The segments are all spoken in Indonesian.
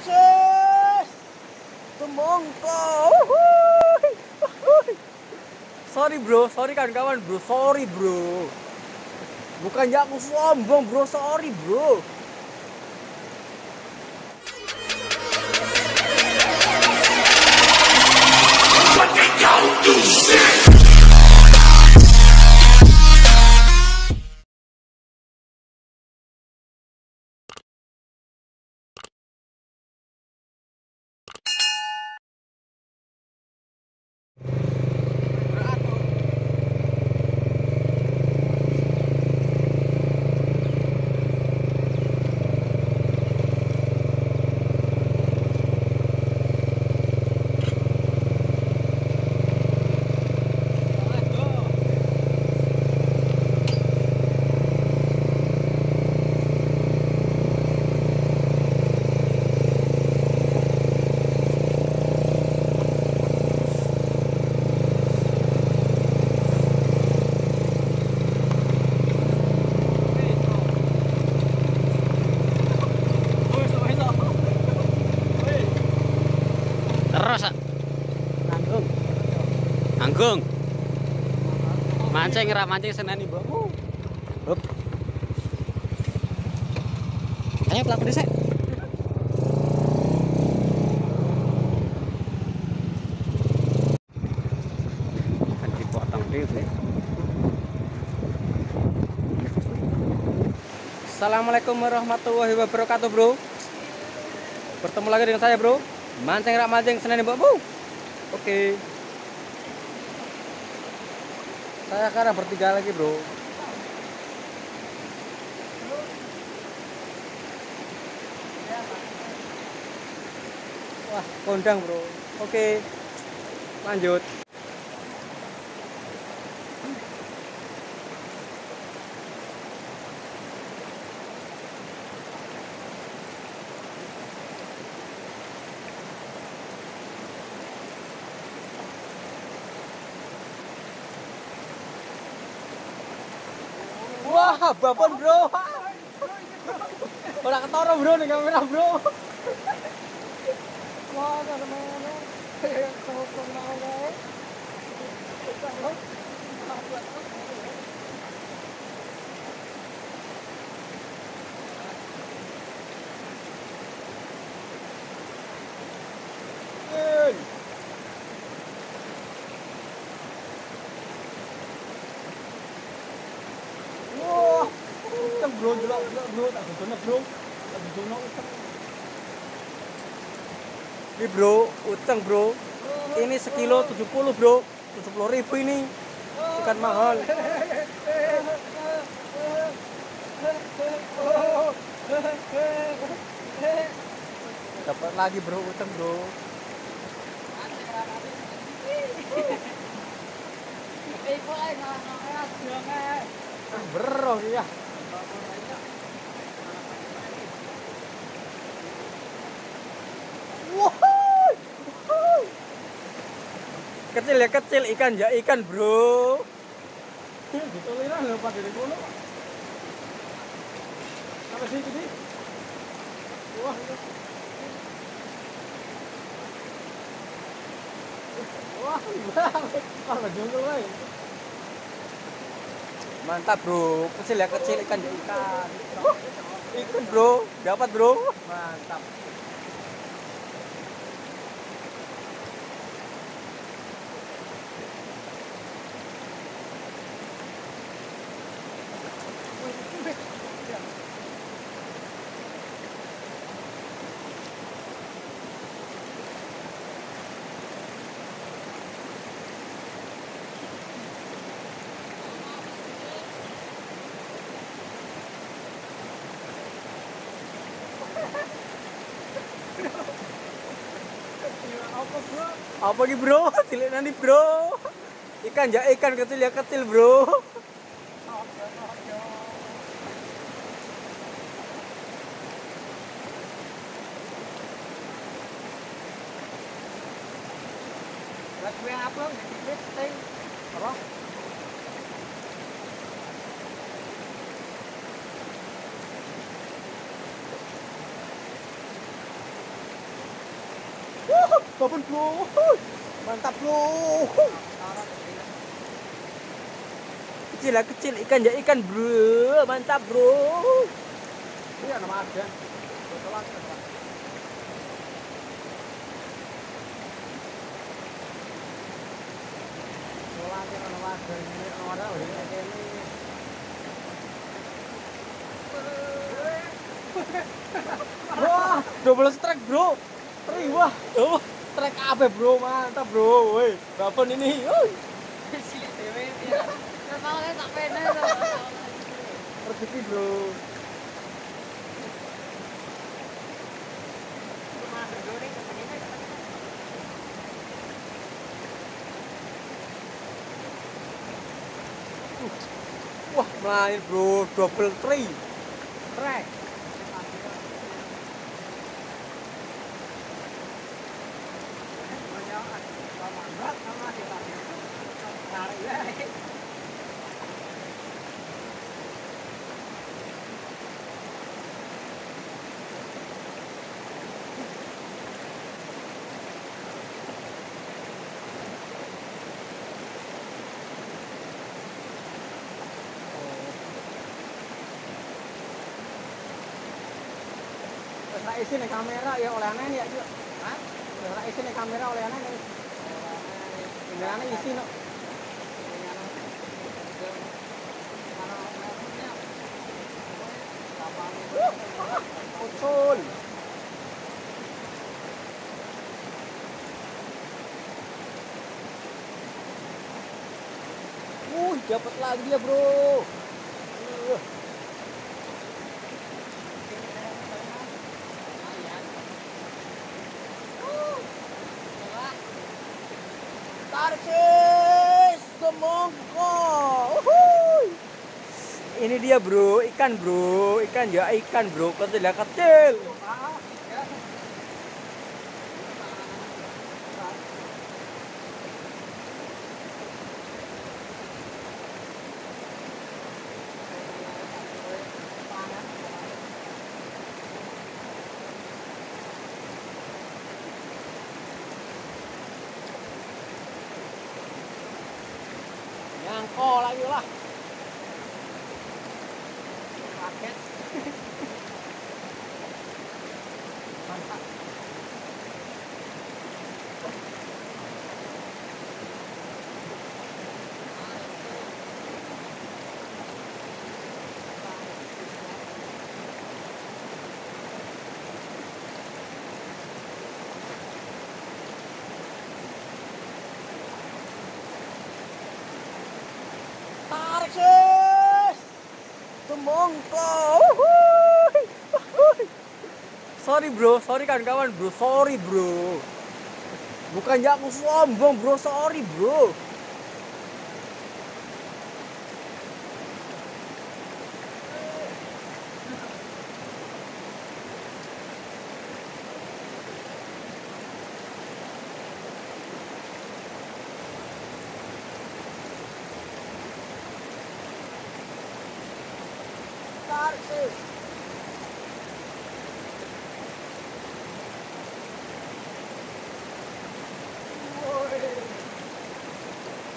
Alexis semongko. Sorry bro. Sorry kawan-kawan bro. Sorry bro. Bukan ya aku sombong bro. Sorry bro Anggung. Mancing ra mancing seneni, Mbok. Hup. Ayo pelaku dhisik. Assalamualaikum warahmatullahi wabarakatuh bro Bertemu lagi dengan saya bro Mancing rak mancing Senin Mbak Bu Oke Saya sekarang bertiga lagi bro. Wah kondang bro. Oke Lanjut babon bro. Ora ketara bro ning kamera bro. Wah. Bro, jelak bro, tak begono bro, tak begono utang. Ini bro, utang bro, ini sekilo 70 bro, 70 ribu ini, ikan mahal. Dapat lagi bro, utang bro. Bro, ya. Kecil ya kecil ikan ya ikan bro. Lho kono. Apa sih ini? Wah. itu. Wah, wah, jungkul wae. Mantap bro, kecil ya kecil ikan ya ikan. Ikan bro, dapat bro. Mantap. Apa lagi bro? Cilik nanti bro. Ikan ya ikan kecil ya kecil bro. Lagi yang apa? Apa? Babon bro mantap bro kecil lah kecil. Ikan ya ikan bro. Mantap bro. Iya nama ada. wah double strike bro Wah oh, strike apa bro mantap bro woi babon ini rezeki bro. Wah main bro double three. Track Wis ra isi ning kamera ya oleh aneh ya juga. Hah? Wis ra isi ning kamera oleh aneh. nih. Ini isi no. Ucul. Uh, dapat lagi dia, Bro. Uh. Tarik sis, semongko. Uhuy. Ini dia bro, ikan bro, ikan ya ikan bro, kecil ya kecil. Nyangko lagi lah. Sis. Semongko. Sorry bro, sorry kan kawan bro, sorry bro. Bukan aku sombong bro, sorry bro.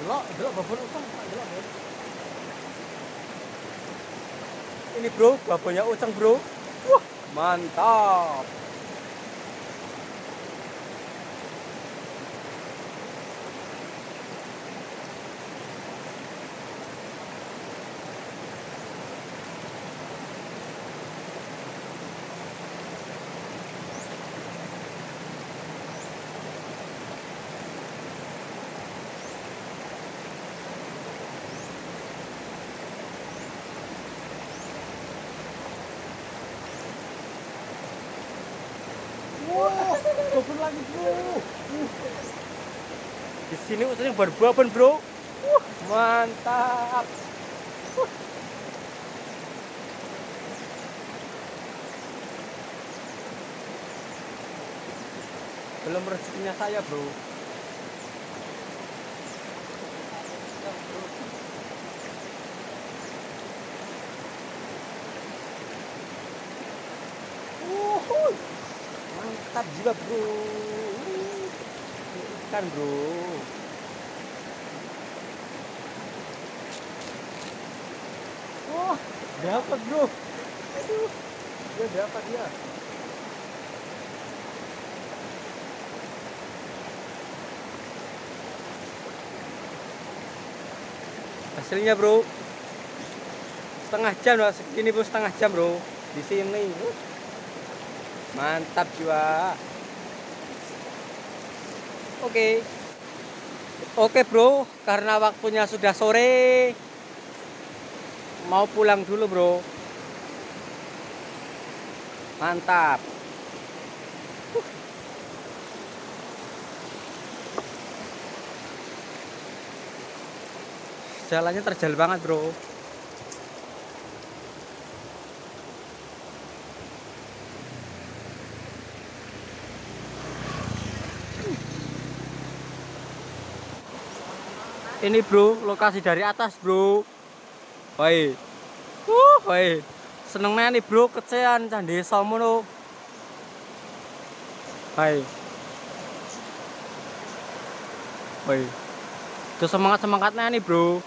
Delok, delok babon utang, Pak, delok. Ini bro, babonnya utang bro. Wah, mantap. Babon lagi bro. Di sini utarnya berbabon bro. Mantap. Belum rezekinya saya bro. Mantap juga bro. ikan bro. Wah dapat bro. Aduh dia dapat ya hasilnya bro. Setengah jam lah segini bro setengah jam bro. Di sini. Mantap jiwa. Oke. Oke bro. Karena waktunya sudah sore mau pulang dulu bro. Mantap. Jalannya terjal banget bro ini bro lokasi dari atas bro. Woi uh woi seneng nih bro kecean candi somono Hai. Woi Tuh semangat semangatnya nih bro.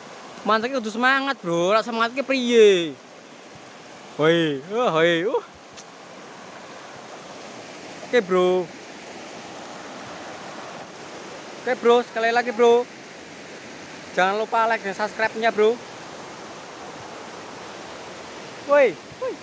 Mantap itu semangat bro. Lah semangat ke priye? Woi uh woi uh Oke bro. Oke bro. Sekali lagi bro Jangan lupa like dan subscribe-nya, Bro. Woi, woi.